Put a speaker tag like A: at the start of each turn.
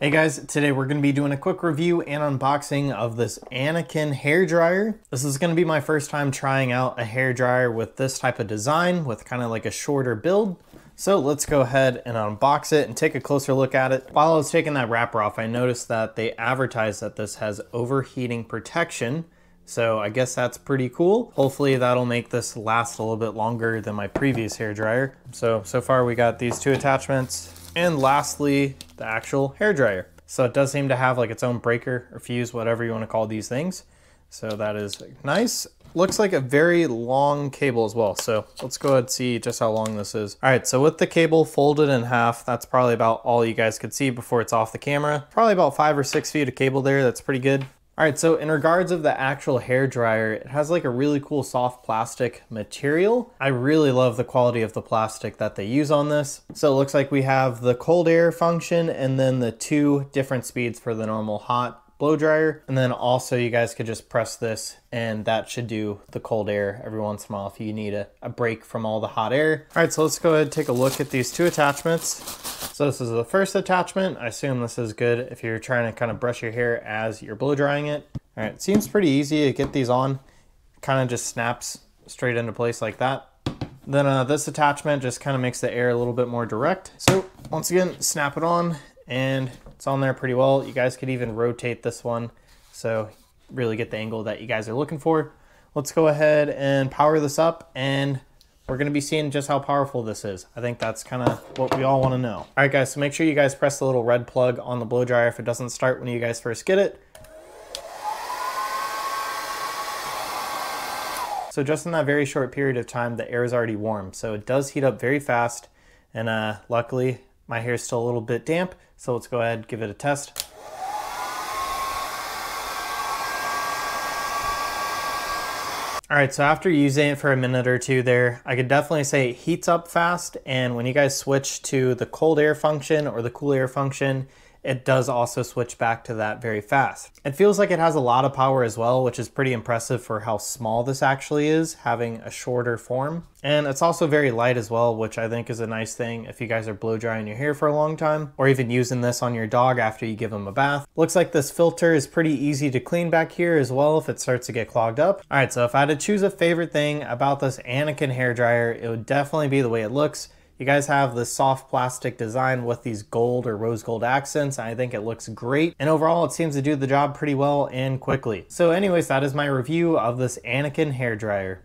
A: Hey guys, today we're going to be doing a quick review and unboxing of this Aniekin hair dryer. This is going to be my first time trying out a hair dryer with this type of design with kind of like a shorter build. So let's go ahead and unbox it and take a closer look at it. While I was taking that wrapper off, I noticed that they advertised that this has overheating protection. So I guess that's pretty cool. Hopefully that'll make this last a little bit longer than my previous hair dryer. So, so far we got these two attachments and lastly, the actual hair dryer. So it does seem to have like its own breaker or fuse, whatever you want to call these things. So that is nice. Looks like a very long cable as well. So let's go ahead and see just how long this is. All right, so with the cable folded in half, that's probably about all you guys could see before it's off the camera. Probably about five or six feet of cable there. That's pretty good. All right, so in regards of the actual hair dryer, it has like a really cool soft plastic material. I really love the quality of the plastic that they use on this. So it looks like we have the cold air function and then the two different speeds for the normal hot blow dryer. And then also you guys could just press this and that should do the cold air every once in a while if you need a, a break from all the hot air. All right, so let's go ahead and take a look at these two attachments. So this is the first attachment. I assume this is good if you're trying to kind of brush your hair as you're blow drying it. All right, it seems pretty easy to get these on. Kind of just snaps straight into place like that. Then uh, this attachment just kind of makes the air a little bit more direct. So once again, snap it on and it's on there pretty well. You guys could even rotate this one so really get the angle that you guys are looking for. Let's go ahead and power this up and we're gonna be seeing just how powerful this is. I think that's kind of what we all wanna know. All right guys, so make sure you guys press the little red plug on the blow dryer if it doesn't start when you guys first get it. So just in that very short period of time, the air is already warm. So it does heat up very fast. And uh, luckily my hair is still a little bit damp. So let's go ahead, give it a test. All right, so after using it for a minute or two there, I could definitely say it heats up fast. And when you guys switch to the cold air function or the cool air function, it does also switch back to that very fast. It feels like it has a lot of power as well, which is pretty impressive for how small this actually is, having a shorter form. And it's also very light as well, which I think is a nice thing if you guys are blow drying your hair for a long time, or even using this on your dog after you give him a bath. Looks like this filter is pretty easy to clean back here as well if it starts to get clogged up. All right, so if I had to choose a favorite thing about this Aniekin hair dryer, it would definitely be the way it looks. You guys have the soft plastic design with these gold or rose gold accents. I think it looks great. And overall, it seems to do the job pretty well and quickly. So anyways, that is my review of this Aniekin hair dryer.